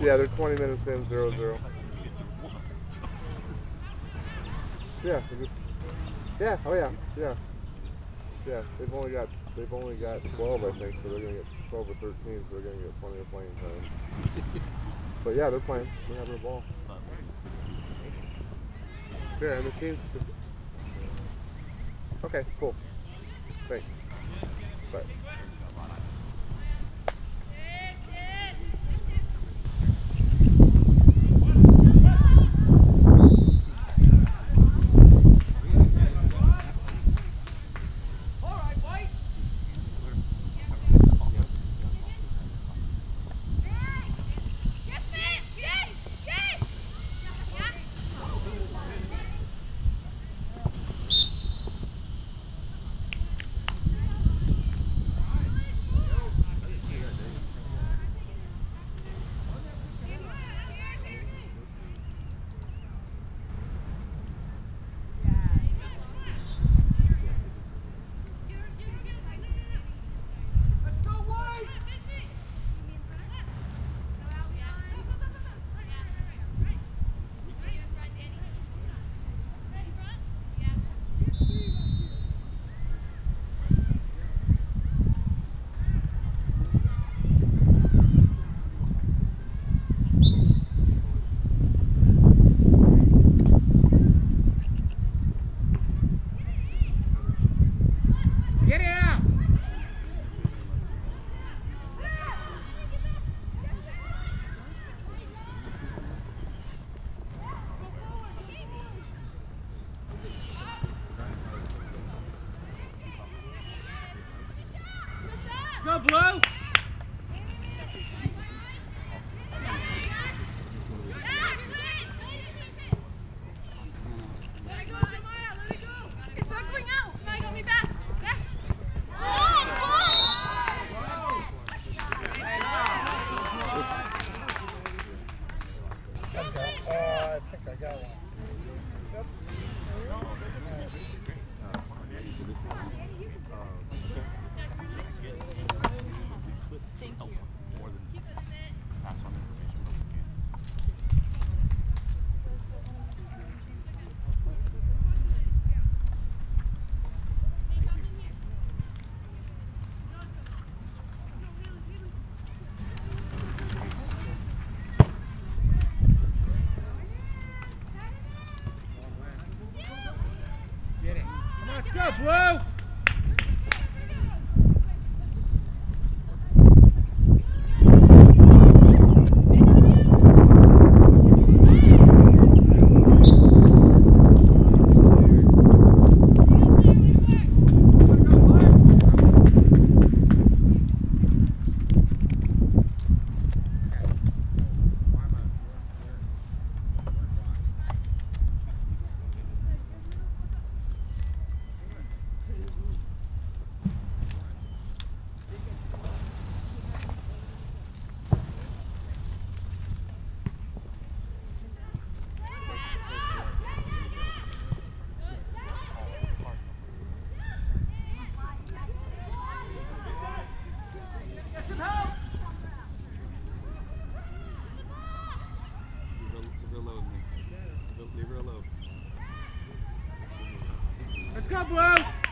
Yeah, they're 20 minutes in, zero zero. Yeah, yeah, oh yeah, yeah, yeah. They've only got they've only got 12, I think, so they're gonna get 12 or 13, so they're gonna get plenty of playing time. but yeah, they're playing. They're having a ball. Yeah, and the team's. Okay, cool. Thanks. Bye. Let's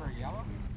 A yellow?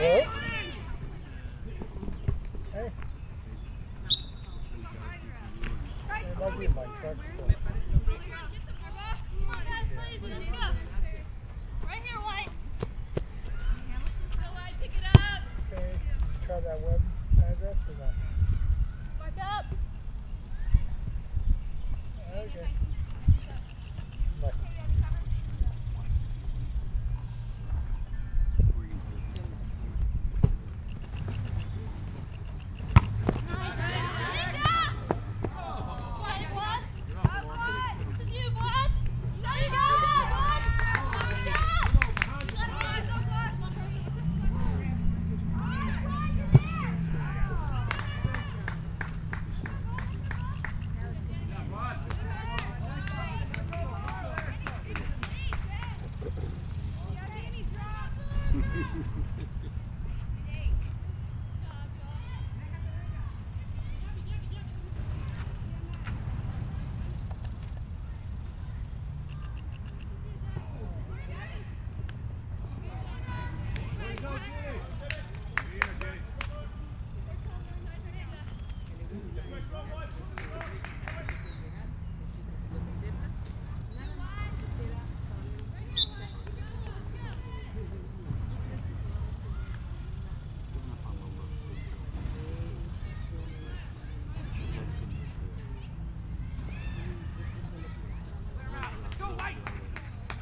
诶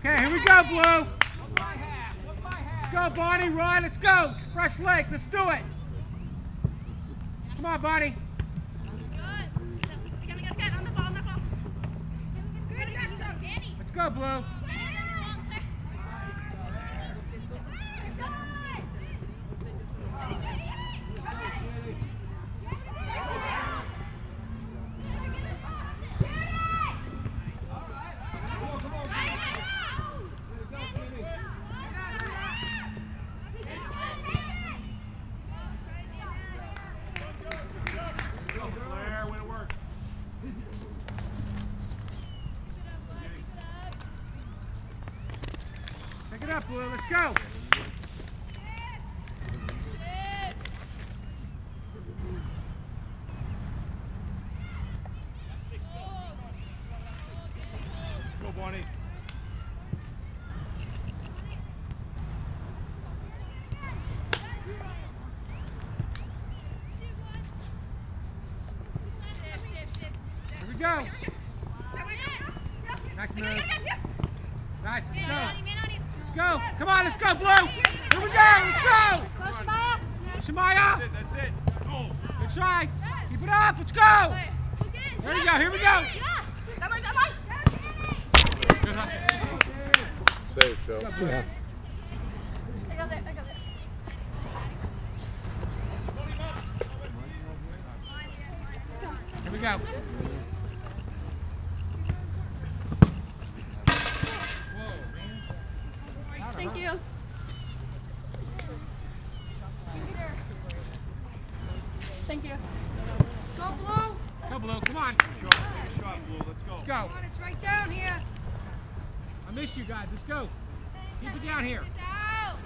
we go, Blue. Let's go, Bonnie. Ryan, let's go. Fresh legs. Let's do it. Come on, Bonnie. Let's go, Blue. Pick it up, Blue. Let's go. Go, Bonnie. Here we go. Nice move. Nice. Let's go. Go. Come on, let's go, Blue. Here we go. Let's go. Shemaya. That's it. Go. Good try. Keep it up. Let's go. Here we go. Here we go. Good hustle. Save, Joe. Yeah. Here we go. Thank you. Thank you. Go blue. Go, Blue. Come on. Shot, Blue. Let's go. Let's go. It's right down here. I missed you guys. Let's go. Keep it down here. It's out.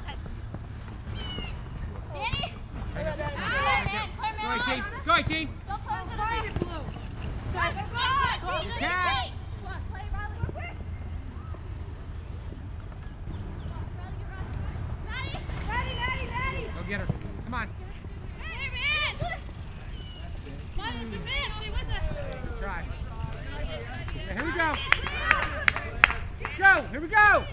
Danny. Go Clear man. Clear man. ahead, team. Go ahead, team. Don't close it. Find it, Blue. Go, go, go, go. Beat Attack. it. Come on, play Riley real quick. Riley, get Riley. Maddie, Maddie, Maddie. Go get her. Come on. Clear man. Come on, it's a man. Stay with us. Good try. Okay, here we go. Go. Here we go.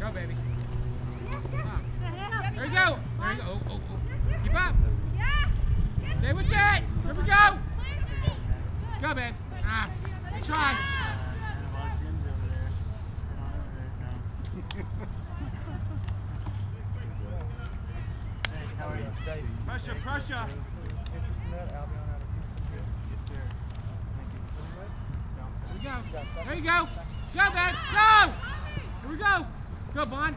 Go, baby. Come on. There you go. There you go. Oh, oh, oh. Keep up. Stay with that. Here we go. Go, babe. Ah, try. Pressure, pressure. Here we go. There you go. Go, babe. Go. Here we go. Go, Bond.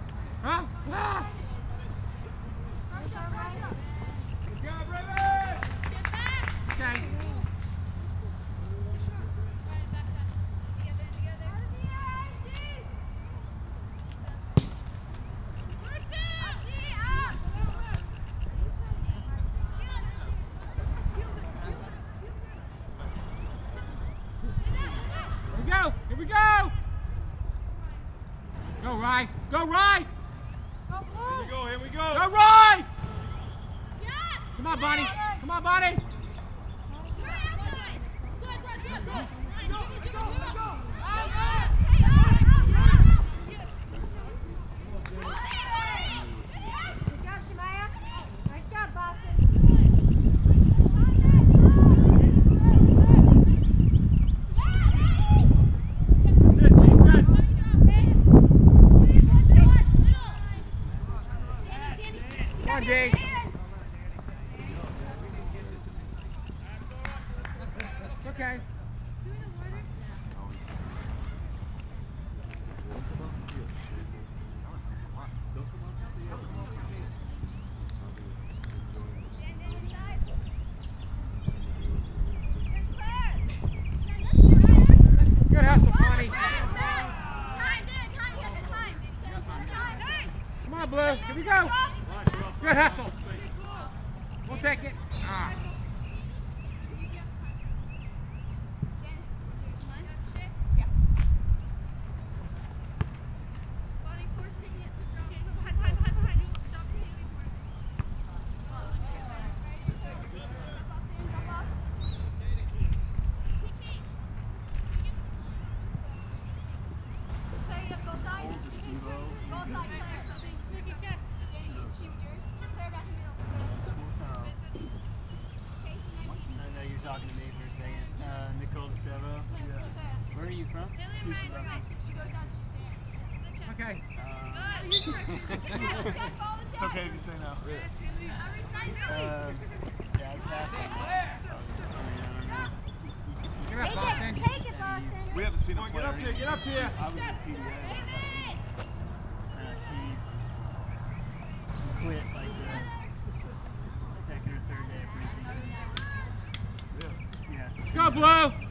It's okay if you say no. Uh, Um, yeah, I passed. Give it Boston. Take it, Boston. We haven't seen Come a get up here, get up here. I was in PDA. Uh, quit like the second or third day of preseason. Yeah. Go, Blue.